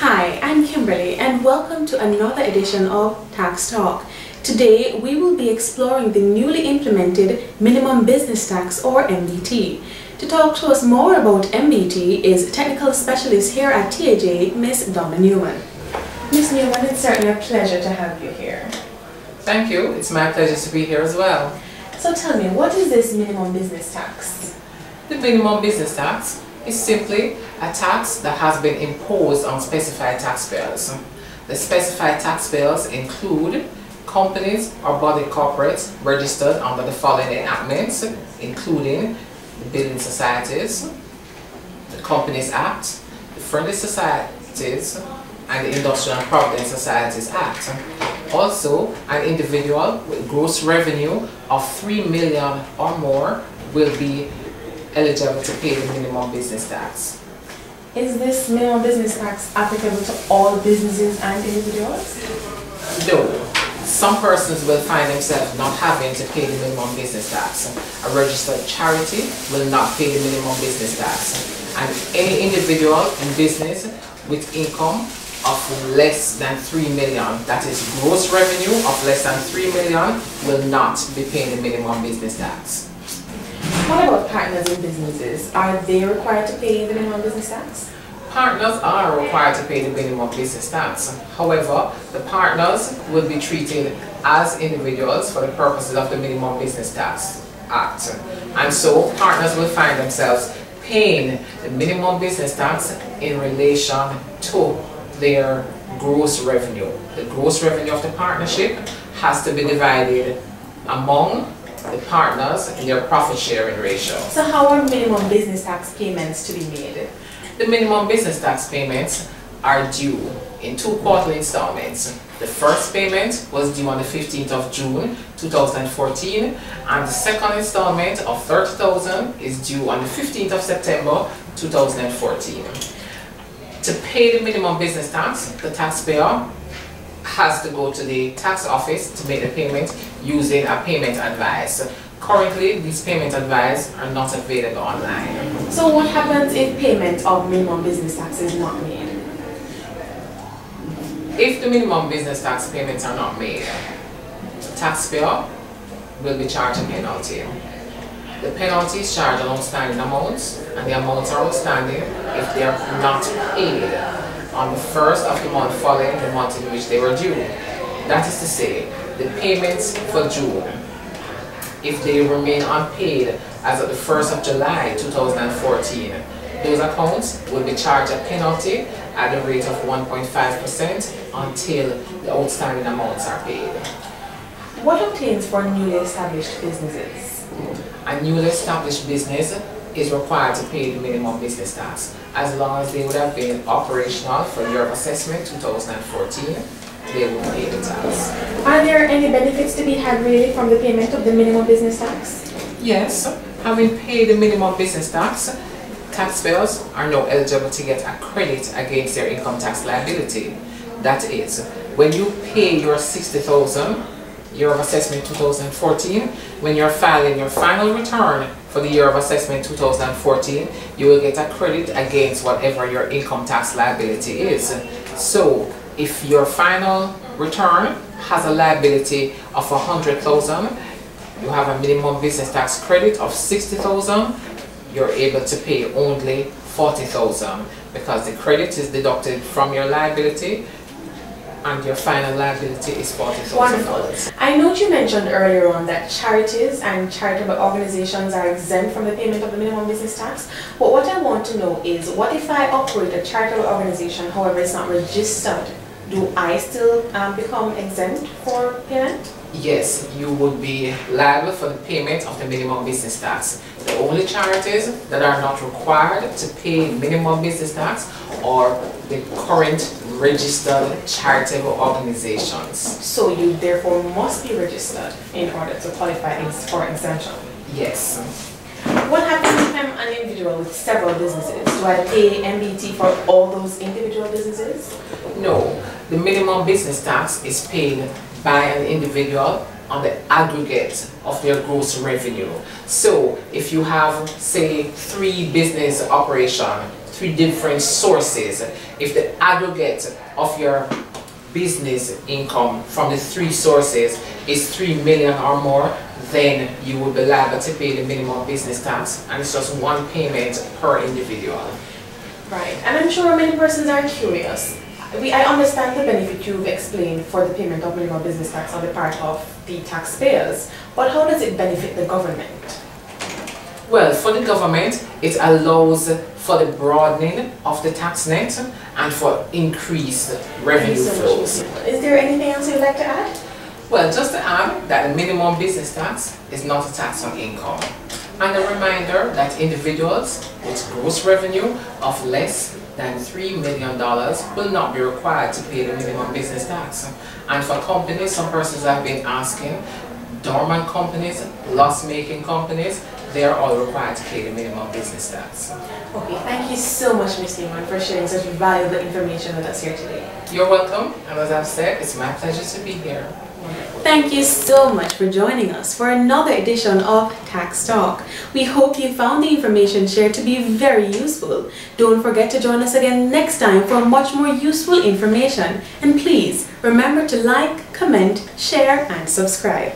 Hi, I'm Kimberly and welcome to another edition of Tax Talk. Today we will be exploring the newly implemented Minimum Business Tax or MBT. To talk to us more about MBT is technical specialist here at TAJ, Miss Donna Newman. Miss Newman, it's certainly a pleasure to have you here. Thank you. It's my pleasure to be here as well. So tell me, what is this minimum business tax? The minimum business tax is simply a tax that has been imposed on specified taxpayers. The specified taxpayers include companies or body corporates registered under the following enactments, including the Building Societies, the Companies Act, the Friendly Societies, and the Industrial and Provident Societies Act. Also, an individual with gross revenue of 3 million or more will be eligible to pay the minimum business tax. Is this minimum business tax applicable to all businesses and individuals? No. Some persons will find themselves not having to pay the minimum business tax. A registered charity will not pay the minimum business tax. And any individual in business with income of less than 3 million, that is gross revenue of less than 3 million, will not be paying the minimum business tax. What about partners in businesses? Are they required to pay the minimum business tax? Partners are required to pay the minimum business tax. However, the partners will be treated as individuals for the purposes of the Minimum Business Tax Act. And so partners will find themselves paying the minimum business tax in relation to their gross revenue. The gross revenue of the partnership has to be divided among the partners and their profit sharing ratio. So how are minimum business tax payments to be made? The minimum business tax payments are due in two quarterly installments. The first payment was due on the 15th of June 2014 and the second installment of 30,000 is due on the 15th of September 2014. To pay the minimum business tax, the taxpayer has to go to the tax office to make the payment using a payment advice. Currently, these payment advice are not available online. So what happens if payment of minimum business tax is not made? If the minimum business tax payments are not made, the taxpayer will be charged a penalty. The penalty is charged on outstanding amounts, and the amounts are outstanding if they are not paid on the first of the month following the month in which they were due. That is to say, the payments for June, if they remain unpaid as of the 1st of July 2014, those accounts will be charged a penalty at the rate of 1.5% until the outstanding amounts are paid. What obtains for newly established businesses? A newly established business is required to pay the minimum business tax as long as they would have been operational for year of assessment 2014 they will pay the tax. Are there any benefits to be had really from the payment of the minimum business tax? Yes, having paid the minimum business tax, taxpayers are now eligible to get a credit against their income tax liability. That is, when you pay your 60,000 year of assessment 2014, when you're filing your final return for the year of assessment 2014, you will get a credit against whatever your income tax liability is. So if your final return has a liability of 100,000, you have a minimum business tax credit of 60,000, you're able to pay only 40,000 because the credit is deducted from your liability and your final liability is $40,000. I know you mentioned earlier on that charities and charitable organizations are exempt from the payment of the minimum business tax. But what I want to know is, what if I operate a charitable organization, however it's not registered? Do I still um, become exempt for payment? Yes, you would be liable for the payment of the minimum business tax. The only charities that are not required to pay minimum business tax are the current registered charitable organizations. So you therefore must be registered in order to qualify for exemption? Yes. What happens if I'm an individual with several businesses? Do I pay MBT for all those individual businesses? No, the minimum business tax is paid by an individual on the aggregate of their gross revenue. So if you have, say, three business operation, three different sources. If the aggregate of your business income from the three sources is 3 million or more, then you will be liable to pay the minimum business tax and it's just one payment per individual. Right, and I'm sure many persons are curious. We, I understand the benefit you've explained for the payment of minimum business tax on the part of the taxpayers, but how does it benefit the government? Well, for the government, it allows for the broadening of the tax net and for increased revenue so flows. Is there anything else you'd like to add? Well, just to add that the minimum business tax is not a tax on income. And a reminder that individuals with gross revenue of less than $3 million will not be required to pay the minimum business tax. And for companies, some persons have been asking, dormant companies, loss-making companies, they are all required to pay the minimum business tax. Okay, thank you so much, Mr. Newman, for sharing such valuable information with us here today. You're welcome, and as I've said, it's my pleasure to be here. Thank you so much for joining us for another edition of Tax Talk. We hope you found the information shared to be very useful. Don't forget to join us again next time for much more useful information. And please remember to like, comment, share and subscribe.